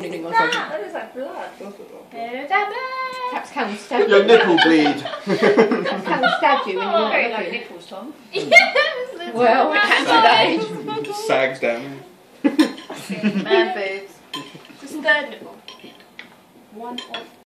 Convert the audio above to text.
That is like Your nipple bleed. Perhaps Callum you when you Oh, like nipples, Tom. Yes, Well, we can that sags down. Man boobs. Just third nipple. One of